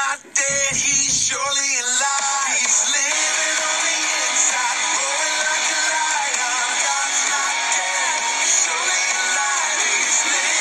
not dead, he's surely